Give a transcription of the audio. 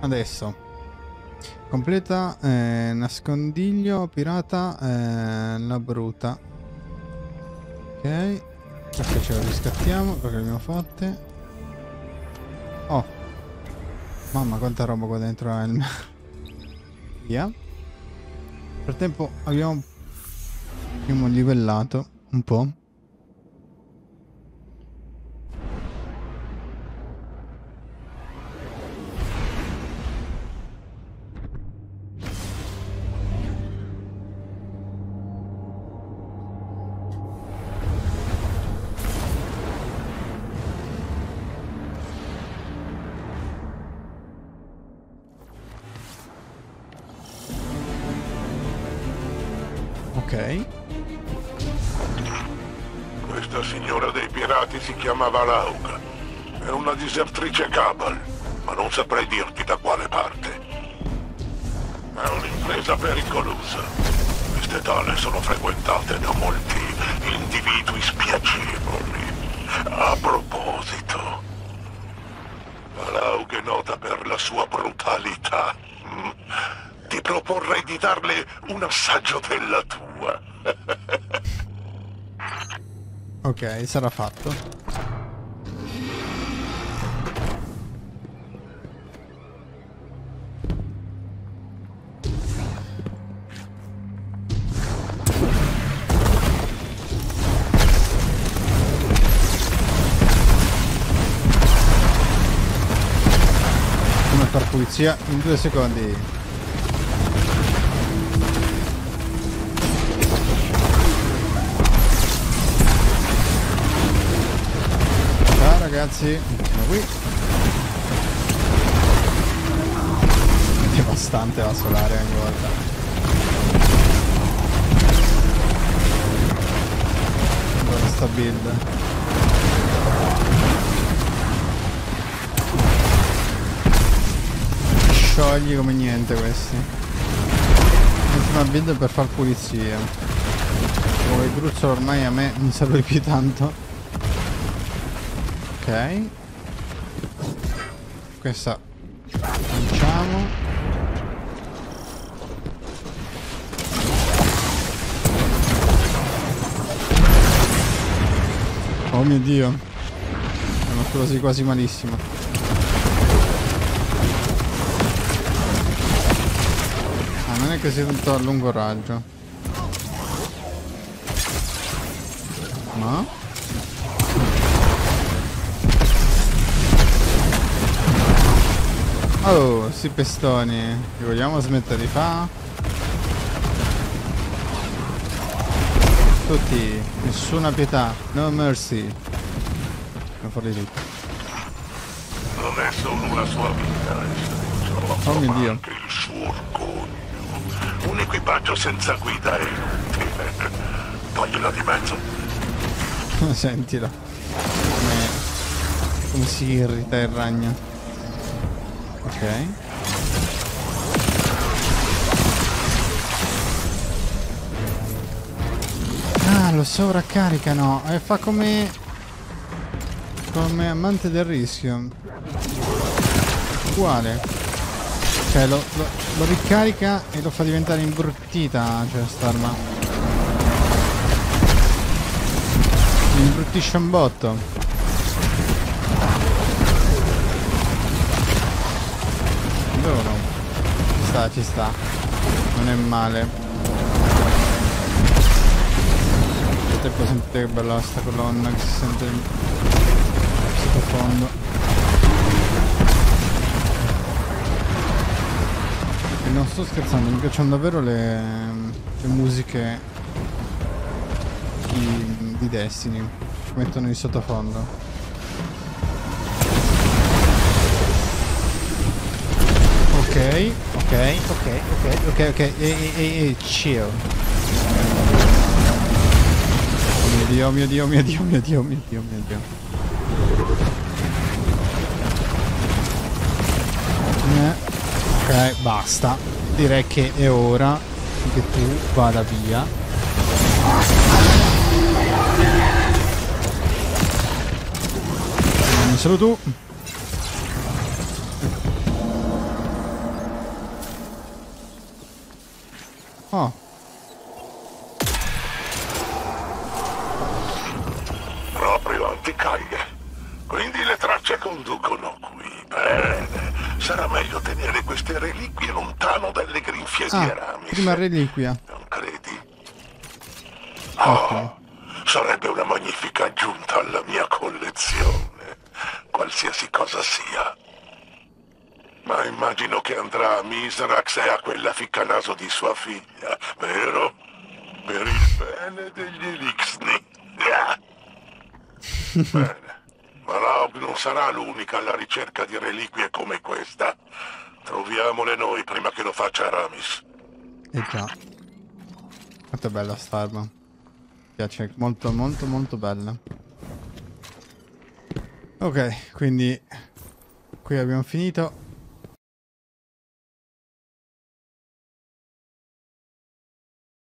Adesso. Completa eh, nascondiglio, pirata, eh, la bruta. Ok. Questo ce lo riscattiamo perché le abbiamo fatte. Oh. Mamma quanta roba qua dentro Helm. Via. Nel frattempo abbiamo, abbiamo livellato un po'. Questa signora dei pirati si chiamava Lauga. È una disertrice Cabal, ma non saprei dirti da quale parte. È un'impresa pericolosa. Queste tale sono frequentate da molti individui spiacevoli. A proposito, Laug è nota per la sua brutalità. Mm. Ti proporrei di darle un assaggio della tua. Ok, sarà fatto. Come pulizia in due secondi. Ragazzi, sono qui. Devastante la solare ogni volta. Guarda sta build. Sciogli come niente questi. Ultima build per far pulizia. Come il gruzzolo ormai a me non serve più tanto. Ok. Questa lanciamo. Oh mio dio. Sono quasi quasi malissimo. Ah, non è che sia tutto a lungo raggio. No? Oh, sti pestoni. Li vogliamo smettere di fare? Tutti, nessuna pietà, no mercy. Devo farli tutti. Non è solo la sua vita in gioco, Oh mio Dio. anche il suo orgoglio. Un equipaggio senza guida è inutile. Toglila di mezzo. Sentilo. Come, come si irrita il ragno. Ok. Ah, lo sovraccaricano. E fa come... Come amante del rischio. Uguale. Cioè, lo, lo, lo ricarica e lo fa diventare imbruttita, cioè, st'arma. Mi imbruttisce un botto. Loro. Ci sta, ci sta. Non è male. Nel tempo sentite che bella sta colonna che si sente in sottofondo. E non sto scherzando, mi piacciono davvero le, le musiche di, di Destiny mettono in sottofondo. Ok, ok, ok, ok, ok, ok, e, e, e, chill. Oh mio dio, oh mio dio, oh mio dio, oh mio dio, mio dio, mio dio. Eh, ok, basta. Direi che è ora che tu vada via. Non solo. Oh, Proprio anticaglie. Quindi le tracce conducono qui. Bene. Sarà meglio tenere queste reliquie lontano dalle grinfie di ah, Eramis. prima reliquia. Non credi? Oh, sarebbe una magnifica aggiunta alla mia collezione. Qualsiasi cosa sia. Ma immagino che andrà a Misrax e a quella ficcanaso di sua figlia, vero? Per il bene degli Elixni. Bene. Ma Laug non sarà l'unica alla ricerca di reliquie come questa. Troviamole noi prima che lo faccia Aramis. Eh già. Quanto è bella sta arma. Mi piace molto molto molto bella. Ok, quindi qui abbiamo finito.